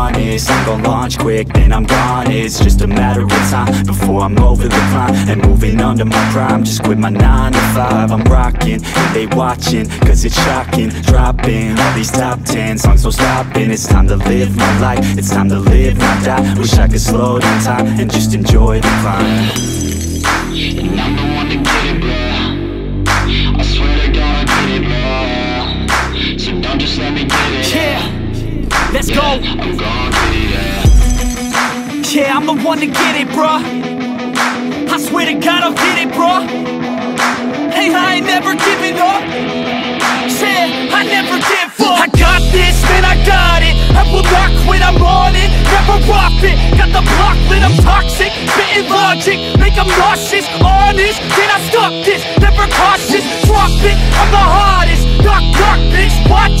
Honest, I'm gon' launch quick Then I'm gone, it's just a matter of time Before I'm over the climb And moving under my prime. Just quit my 9 to 5 I'm rocking, they watching Cause it's shocking. Dropping all these top 10 songs No stopping, it's time to live my life. It's time to live, not die. Wish I could slow down time And just enjoy the climb. And I'm the one to get it, bro. I swear to God, I get it, bro. So don't just let me get it. Yeah, let's go. I'm gon' get it, yeah. Yeah, I'm the one to get it, bruh. I swear to God, I'll get it, bruh. Hey, I ain't never giving up. Yeah, I never give up. I got this, man, I got it. I will not quit, I'm on it. Never off it. Got the block lit, I'm toxic. Spitting logic, make them nauseous. Honest, can I stop this? Never cautious, drop it. I'm the hardest. Knock, knock, bitch, watch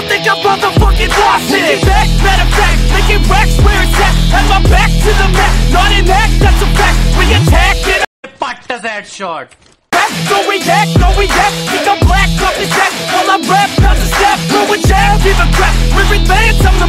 I think I motherfucking lost it. Making back, matter of fact, making racks where it's at. Have my back to the mat, not an act, that's a fact. We attack it. Patta's headshot. So react, no react. Think I'm black off the set. While I rap, bounce a step, throw a jab, give a crap. We're advanced, I'm the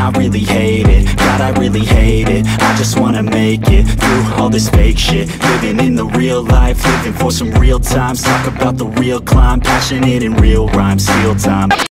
I really hate it, God I really hate it. I just wanna make it through all this fake shit. Living in the real life, living for some real times Talk about the real climb, passionate in real rhymes Steal time